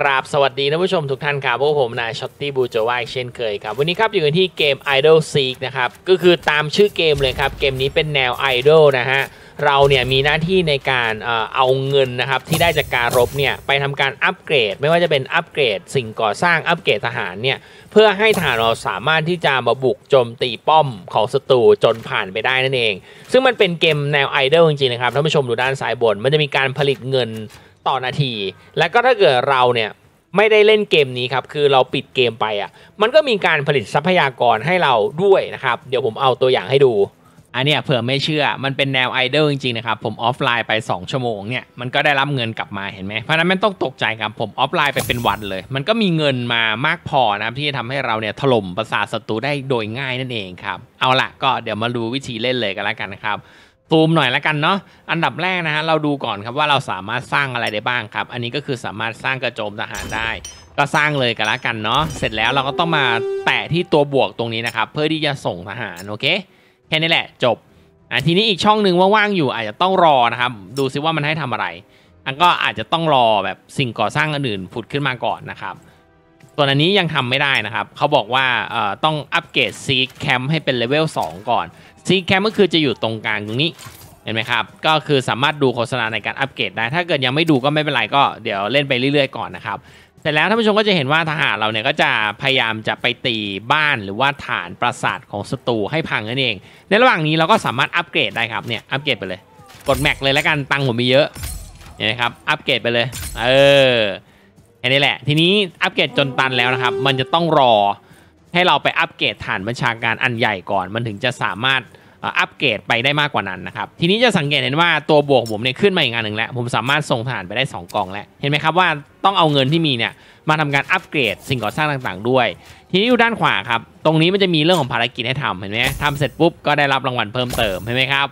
กราบสวัสดีท่านผู้ชมทุกท่านครับพวกผมนายช็อตตี้บูโจวาเช่นเคยครับ วันนี้ครับอยู่กันที่เกม Idle Siege นะครับ ก็คือตามชื่อเกมเลยครับ เกมนี้เป็นแนว idle นะฮะ เราเนี่ยมีหน้าที่ในการเออเอาเงินนะครับที่ได้จากการรบเนี่ยไปทำการอัปเกรด ไม่ว่าจะเป็นอัปเกรด สิ่งก่อสร้างอัปเกรดทหารเนี่ยเพื่อให้ทหารเราสามารถที่จะมาบุกโจมตีป้อมของศัตรูจนผ่านไปได้นั่นเอง ซึ่งมันเป็นเกมแนว idle จริงๆนะครับท่านผู้ชมดูด้านซ้ายบน มันจะมีการผลิตเงิน ต่อนาที และก็ถ้าเกิดเราเนี่ยไม่ได้เล่นเกมนี้ครับ คือเราปิดเกมไปอะ มันก็มีการผลิตทรัพยากรให้เราด้วยนะครับ เดี๋ยวผมเอาตัวอย่างให้ดู อันเนี้ยเผื่อไม่เชื่อ มันเป็นแนวไอดอลจริงๆนะครับ ผมออฟไลน์ไป 2 ชั่วโมงเนี่ย มันก็ได้รับเงินกลับมาเห็นไหม เพราะฉะนั้นไม่ต้องตกใจครับ ผมออฟไลน์ไปเป็นวันเลย มันก็มีเงินมามากพอนะครับที่จะทำให้เราเนี่ยถล่มประสาทศัตรูได้โดยง่ายนั่นเองครับ เอาละก็เดี๋ยวมาดูวิธีเล่นเลยกันแล้วกันนะครับ ซูมหน่อยแล้วกันเนาะอันดับแรกนะฮะเราดูก่อนครับว่าเราสามารถสร้างอะไรได้บ้างครับ อันนี้ก็คือสามารถสร้างกระโจมทหารได้ ก็สร้างเลยกันแล้วกันเนาะเสร็จแล้วเราก็ต้องมาแตะที่ตัวบวกตรงนี้นะครับ เพื่อที่จะส่งทหารโอเคแค่นี้แหละจบอะทีนี้อีกช่องหนึ่งว่างๆอยู่อาจจะต้องรอนะครับ ดูซิว่ามันให้ทำอะไร อันก็อาจจะต้องรอแบบสิ่งก่อสร้างอื่นผุดขึ้นมาก่อนนะครับตัวอันนี้ยังทำไม่ได้นะครับเขาบอกว่าเอ่อต้องอัปเกรด Siege Camp ให้เป็น level 2ก่อน ซีแคมก็คือจะอยู่ตรงกลางตรงนี้เห็นไหมครับ ก็คือสามารถดูโฆษณาในการอัปเกรดได้ ถ้าเกิดยังไม่ดูก็ไม่เป็นไรก็เดี๋ยวเล่นไปเรื่อยๆก่อนนะครับเสร็จแล้วท่านผู้ชมก็จะเห็นว่าทหารเราเนี่ยก็จะพยายามจะไปตีบ้านหรือว่าฐานปราสาทของศัตรูให้พังนั่นเอง ในระหว่างนี้เราก็สามารถอัปเกรดได้ครับเนี่ยอัปเกรดไปเลย กดแม็กเลยแล้วกันตังค์ผมมีเยอะเห็นไหมครับอัปเกรดไปเลยเอออันนี้แหละ ทีนี้อัปเกรดจนตันแล้วนะครับ มันจะต้องรอ ให้เราไปอัปเกรดฐานบัญชาการอันใหญ่ก่อน มันถึงจะสามารถอัปเกรดไปได้มากกว่านั้นนะครับ ทีนี้จะสังเกตเห็นว่าตัวบวกผมเนี่ยขึ้นมาอีกอันหนึ่งแล้ว ผมสามารถส่งฐานไปได้ 2กล่องแล้ว เห็นไหมครับว่าต้องเอาเงินที่มีเนี่ยมาทำการอัปเกรดสิ่งก่อสร้างต่างๆ ด้วย ทีนี้อยู่ด้านขวาครับ ตรงนี้มันจะมีเรื่องของภารกิจให้ทำเห็นไหมทำเสร็จปุ๊บก็ได้รับรางวัลเพิ่มเติมเห็นไหมครับ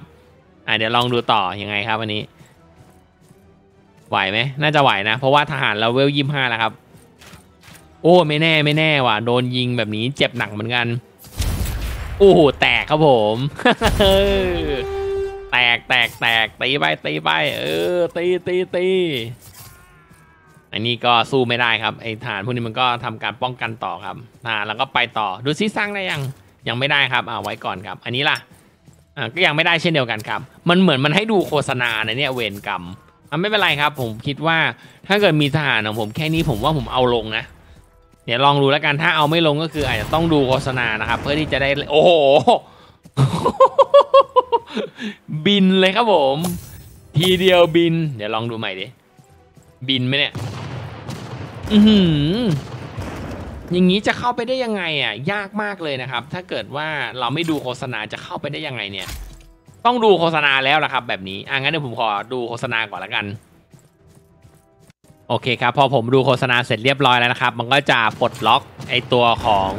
อะเดี๋ยวลองดูต่อยังไงครับอันนี้ ไหวไหมน่าจะไหวนะ เพราะว่าทหารเราเวลยี่ห้าแล้วครับ โอ้ไม่แน่ไม่แน่ว่ะโดนยิงแบบนี้เจ็บหนักเหมือนกัน โอ้โหแตกครับผม แตกแตกแตกตีไปตีไป เออ ตีตีตีอันนี้ก็สู้ไม่ได้ครับไอ้ฐานพวกนี้มันก็ทำการป้องกันต่อครับอ่าแล้วก็ไปต่อดูซิสร้างได้ยังยังไม่ได้ครับอ่าไว้ก่อนครับ อันนี้ล่ะอ่าก็ยังไม่ได้เช่นเดียวกันครับ มันเหมือนมันให้ดูโฆษณานเนี่ยเวรกรรมอะไม่เป็นไรครับ ผมคิดว่าถ้าเกิดมีทหารของผมแค่นี้ผมว่าผมเอาลงนะ เดี๋ยวลองดูแล้วกันถ้าเอาไม่ลงก็คืออาจจะต้องดูโฆษณานะครับ เพื่อที่จะได้โอ้โห บินเลยครับผม ทีเดียวบิน เดี๋ยวลองดูใหม่ดิบินไหมเนี่ยอือหืออย่างนี้จะเข้าไปได้ยังไงอะ ยากมากเลยนะครับ ถ้าเกิดว่าเราไม่ดูโฆษณาจะเข้าไปได้ยังไงเนี่ย ต้องดูโฆษณาแล้วละครับ แบบนี้อะงั้นเดี๋ยวผมขอดูโฆษณาก่อนละกัน โอเคครับ พอผมดูโฆษณาเสร็จเรียบร้อยแล้วนะครับ มันก็จะปลดล็อกไอตัวของ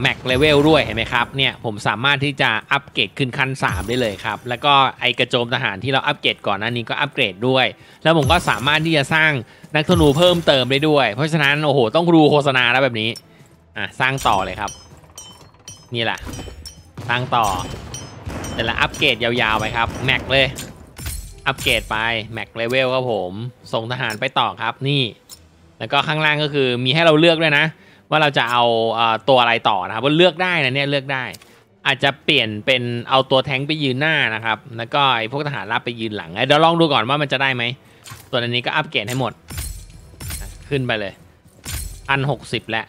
max level ด้วยเห็นไหมครับเนี่ยผมสามารถที่จะอัปเกรดขึ้นขั้น 3 ได้เลยครับ แล้วก็ไอกระโจมทหารที่เราอัปเกรดก่อนหน้านี้ก็อัปเกรดด้วย แล้วผมก็สามารถที่จะสร้างนักธนูเพิ่มเติมได้ด้วย เพราะฉะนั้นโอ้โหต้องดูโฆษณาแล้วแบบนี้อะสร้างต่อเลยครับ นี่แหละสร้างต่อแต่ละอัปเกรดยาวๆไปครับ max เลย อัปเกรดไป max level ครับผม ส่งทหารไปต่อครับนี่ แล้วก็ข้างล่างก็คือมีให้เราเลือกด้วยนะ ว่าเราจะเอาตัวอะไรต่อนะครับว่าเลือกได้นะเนี่ยเลือกได้ อาจจะเปลี่ยนเป็นเอาตัวแท้งไปยืนหน้านะครับแล้วก็ไอ้พวกทหารรับไปยืนหลังเดี๋ยวลองดูก่อนว่ามันจะได้ไหมตัวนี้ก็อัปเกรดให้หมด ขึ้นไปเลยพันหกสิบแล้ว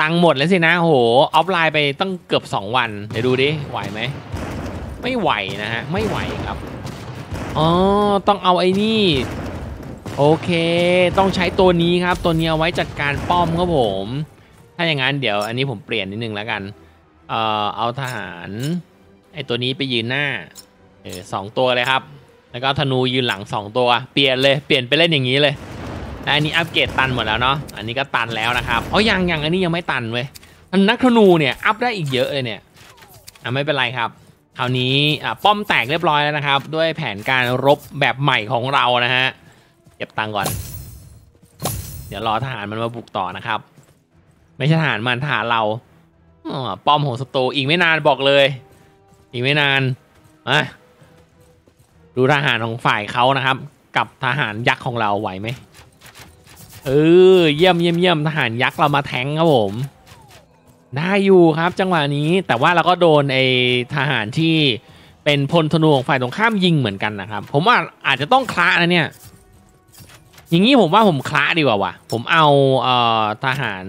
ตังหมดแล้วสินะโหออฟไลน์ไปตั้งเกือบ 2 วัน เดี๋ยวดูดิไหวไหมไม่ไหวนะฮะไม่ไหวครับ อ๋อ ต้องเอาไอ้นี่ โอเค ต้องใช้ตัวนี้ครับ ตัวนี้เอาไว้จัดการป้อมครับผม ถ้าอย่างนั้นเดี๋ยวอันนี้ผมเปลี่ยนนิดนึงแล้วกัน เอ่อ เอาทหารไอ้ตัวนี้ไปยืนหน้า เออสองตัวเลยครับ แล้วก็ธนูยืนหลังสองตัว เปลี่ยนเลย เปลี่ยนไปเล่นอย่างนี้เลยอันนี้อัปเกรดตันหมดแล้วเนาะ อันนี้ก็ตันแล้วนะครับอ๋อยังยังอันนี้ยังไม่ตันเว้ยอันนักธนูเนี่ยอัพได้อีกเยอะเลยเนี่ยอะไม่เป็นไรครับ คราวนี้อะป้อมแตกเรียบร้อยแล้วนะครับ ด้วยแผนการรบแบบใหม่ของเรานะฮะเก็บตังก่อน เดี๋ยวรอทหารมันมาบุกต่อนะครับ ไม่ใช่ทหารมันทหารเราป้อมของศัตรูอีกไม่นานบอกเลย อีกไม่นานอะดูทหารของฝ่ายเขานะครับ กับทหารยักษ์ของเราไหวไหมเออเยี่ยมเยี่ยมเยี่ยมทหารยักษ์เรามาแทงครับผม ได้อยู่ครับจังหวะนี้แต่ว่าเราก็โดนไอทหารที่เป็นพลธนูของฝ่ายตรงข้ามยิงเหมือนกันนะครับ ผมว่าอาจจะต้องคละนะเนี่ย อย่างนี้ผมว่าผมคละดีกว่าว่ะ ผมเอาเอ่อทหาร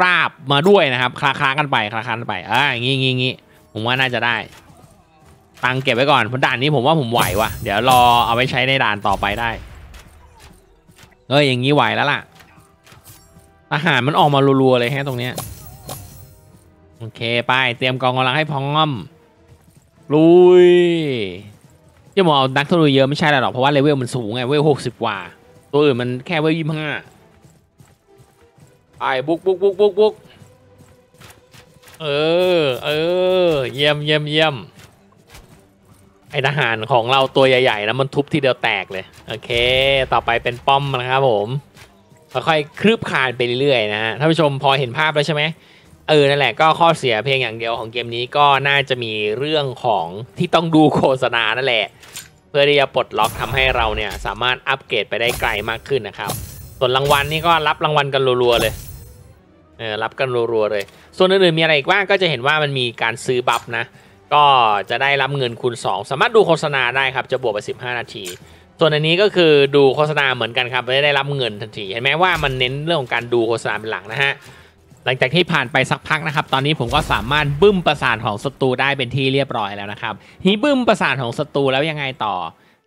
ราบมาด้วยนะครับคลาคลากันไปคลาคลากันไปอ่าอย่างงี้งี้งี้ผมว่าน่าจะได้ตังเก็บไว้ก่อนเพราะด่านนี้ผมว่าผมไหวว่ะ เดี๋ยวรอเอาไว้ใช้ในด่านต่อไปได้เอ้ยอย่างนี้ไหวแล้วล่ะทหารมันออกมารัวๆเลยแฮะตรงเนี้ย โอเคไปเตรียมกองกำลังให้พร้อมลุยจะบอกเอานักธนูเยอะไม่ใช่หรอกเพราะว่าเลเวลมันสูงไงเวลหกสิบกว่า ตัวอื่นมันแค่เวลยี่ห้าไปบุกบุกบุกบุกบุกเออเออเยี่ยมเยี่ยมเยี่ยมไอทหารของเราตัวใหญ่ๆนะมันทุบทีเดียวแตกเลย โอเค ต่อไปเป็นป้อมนะครับผมค่อยๆคลืบคานไปเรื่อยๆนะฮะท่านผู้ชมพอเห็นภาพแล้วใช่ไหม ออนั่นแหละก็ข้อเสียเพียงอย่างเดียวของเกมนี้ก็น่าจะมีเรื่องของที่ต้องดูโฆษณานั่นแหละ เพื่อที่จะปลดล็อกทำให้เราเนี่ยสามารถอัปเกรดไปได้ไกลมากขึ้นนะครับ ส่วนรางวัลนี่ก็รับรางวัลกันรัวๆเลยเออรับกันรัวๆเลย ส่วนอื่นๆมีอะไรอีกบ้างก็จะเห็นว่ามันมีการซื้อบัฟนะ ก็จะได้รับเงินคูณ 2 สามารถดูโฆษณาได้ครับจะบวกไป 15 นาทีส่วนอันนี้ก็คือดูโฆษณาเหมือนกันครับไม่ได้รับเงินทันทีเห็นไหมว่ามันเน้นเรื่องของการดูโฆษณาเป็นหลักนะฮะ หลังจากที่ผ่านไปสักพักนะครับ ตอนนี้ผมก็สามารถบึ้มประสาทของศัตรูได้เป็นที่เรียบร้อยแล้วนะครับฮีบึ้มประสาทของศัตรูแล้วยังไงต่อ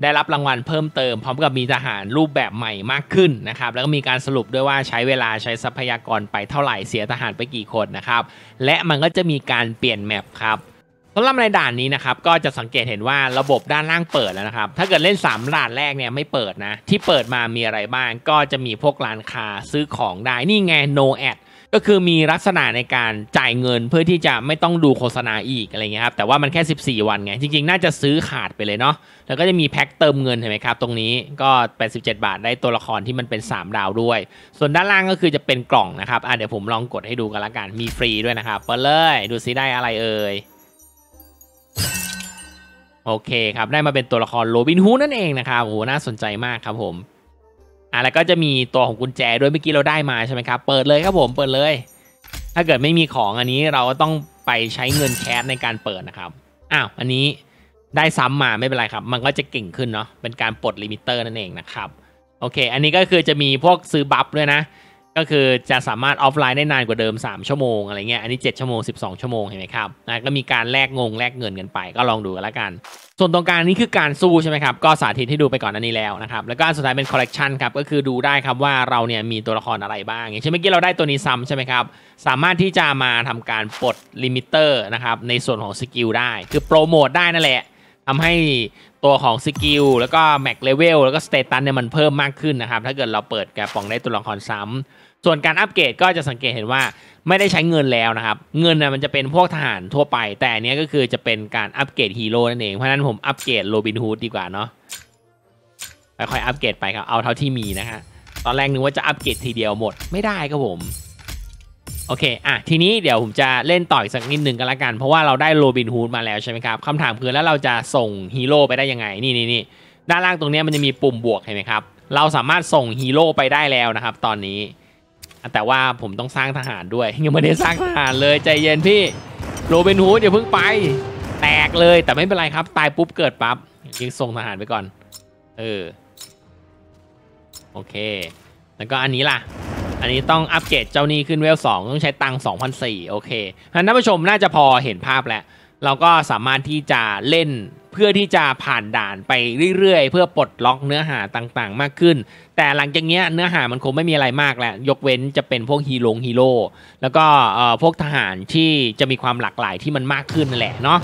ได้รับรางวัลเพิ่มเติม พร้อมกับมีทหารรูปแบบใหม่มากขึ้นนะครับ แล้วก็มีการสรุปด้วยว่าใช้เวลาใช้ทรัพยากรไปเท่าไหร่เสียทหารไปกี่คนนะครับ และมันก็จะมีการเปลี่ยนแมปครับสำหรับในด่านนี้นะครับก็จะสังเกตเห็นว่าระบบด้านล่างเปิดแล้วนะครับ ถ้าเกิดเล่น 3 ด่านแรกเนี่ยไม่เปิดนะ ที่เปิดมามีอะไรบ้างก็จะมีพวกร้านค้าซื้อของได้นี่ไง no ad ก็คือมีลักษณะในการจ่ายเงินเพื่อที่จะไม่ต้องดูโฆษณาอีกอะไรเงี้ยครับแต่ว่ามันแค่ 14 วันไง จริงๆ น่าจะซื้อขาดไปเลยเนาะแล้วก็จะมีแพ็คเติมเงินเห็นไหมครับ ตรงนี้ก็ 87 บาทได้ตัวละครที่มันเป็น 3 ดาวด้วย ส่วนด้านล่างก็คือจะเป็นกล่องนะครับอะเดี๋ยวผมลองกดให้ดูกันละกันมีฟรีด้วยนะครับเปิดเลยดูซิได้อะไรเอ่ยโอเคครับได้มาเป็นตัวละครโรบินฮูดนั่นเองนะครับโอ้โหน่าสนใจมากครับผม อะแล้วก็จะมีตัวของกุญแจด้วยเมื่อกี้เราได้มาใช่ไหมครับ เปิดเลยครับผมเปิดเลย ถ้าเกิดไม่มีของอันนี้เราก็ต้องไปใช้เงิน cash ในการเปิดนะครับอ้าวอันนี้ได้ซ้ำมาไม่เป็นไรครับ มันก็จะเก่งขึ้นเนาะเป็นการปลด limiter นั่นเองนะครับโอเค อันนี้ก็คือจะมีพวกซื้อ buff ด้วยนะ ก็คือจะสามารถออฟไลน์ได้นานกว่าเดิม 3 ชั่วโมงอะไรเงี้ย อันนี้ 7 ชั่วโมง 12 ชั่วโมงเห็นไหมครับนะก็มีการแลกงงแลกเงินกันไป ก็ลองดูกันละกัน ส่วนตรงกลางนี้คือการสู้ใช่ไหมครับ ก็สาธิตให้ดูไปก่อนอันนี้แล้วนะครับ แล้วก็อันสุดท้ายเป็นคอลเลกชันครับ ก็คือดูได้ครับว่าเราเนี่ยมีตัวละครอะไรบ้าง อย่างเช่นเมื่อกี้เราได้ตัวนี้ซ้ำใช่ไหมครับ สามารถที่จะมาทำการปลด limiter นะครับในส่วนของ skill ได้ คือโปรโมทได้นั่นแหละ ทำให้ตัวของ skill แล้วก็ max level แล้วก็ status เนี่ยมันเพิ่มมากขึ้นนะครับ ถ้าเกิดเราเปิดกาชาปองได้ตัวละครซ้ำส่วนการอัปเกรดก็จะสังเกตเห็นว่าไม่ได้ใช้เงินแล้วนะครับ เงินนะมันจะเป็นพวกทหารทั่วไป แต่อันเนี้ยก็คือจะเป็นการอัปเกรดฮีโร่นั่นเอง เพราะฉะนั้นผมอัปเกรดโรบินฮูดดีกว่าเนาะค่อยๆอัปเกรดไปครับ เอาเท่าที่มีนะฮะตอนแรกนึกว่าจะอัปเกรดทีเดียวหมดไม่ได้ครับผม โอเค อะ ทีนี้เดี๋ยวผมจะเล่นต่ออีกสักนิดหนึ่งกันละกัน เพราะว่าเราได้โรบินฮูดมาแล้วใช่ไหมครับคำถามคือแล้วเราจะส่งฮีโร่ไปได้ยังไง นี่นี่นี่ด้านล่างตรงนี้มันจะมีปุ่มบวกเห็นไหมครับ เราสามารถส่งฮีโร่ไปได้แล้วนะครับ ตอนนี้ แต่ว่าผมต้องสร้างทหารด้วย ยังไม่ได้สร้างทหารเลยใจเย็นพี่ โรบินฮูดอย่าเพิ่งไป แตกเลย แต่ไม่เป็นไรครับ ตายปุ๊บเกิดปั๊บยิงส่งทหารไปก่อน เออ โอเค แล้วก็อันนี้ล่ะ อันนี้ต้องอัปเกรดเจ้านี้ขึ้นเวลสองต้องใช้ตังค์2,004โอเคท่านผู้ชมน่าจะพอเห็นภาพแล้ว เราก็สามารถที่จะเล่นเพื่อที่จะผ่านด่านไปเรื่อยๆ เพื่อปลดล็อกเนื้อหาต่างๆ มากขึ้น แต่หลังจากเนี้ยเนื้อหามันคงไม่มีอะไรมากแล้ว ยกเว้นจะเป็นพวกฮีโร่ฮีโร่แล้วก็เอ่อพวกทหารที่จะมีความหลากหลายที่มันมากขึ้นนั่นแหละเนาะ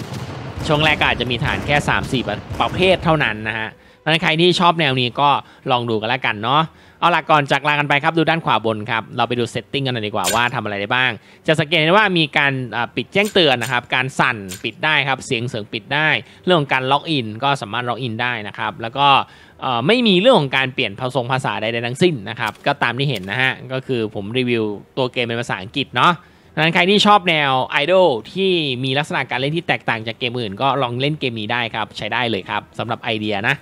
ช่วงแรกอาจจะมีฐานแค่ 3-4 ประประเภทเท่านั้นนะฮะ นั้นใครที่ชอบแนวนี้ก็ลองดูกันแล้วกันเนาะเอาละก่อนจากลากันไปครับดูด้านขวาบนครับเราไปดู setting กันหน่อยดีกว่าว่าทำอะไรได้บ้าง จะสังเกตเห็นว่ามีการปิดแจ้งเตือนนะครับ การสั่นปิดได้ครับเสียงเสริงปิดได้ เรื่องของการล็อกอินก็สามารถล็อกอินได้นะครับแล้วก็ไม่มีเรื่องของการเปลี่ยนภาษาภาษาใดๆทั้งสิ้นนะครับก็ตามที่เห็นนะฮะก็คือผมรีวิวตัวเกมเป็นภาษาอังกฤษเนาะนั้นใครที่ชอบแนวไอดอลที่มีลักษณะการเล่นที่แตกต่างจากเกมอื่น ก็ลองเล่นเกมนี้ได้ครับใช้ได้เลยครับสำหรับไอเดียนะ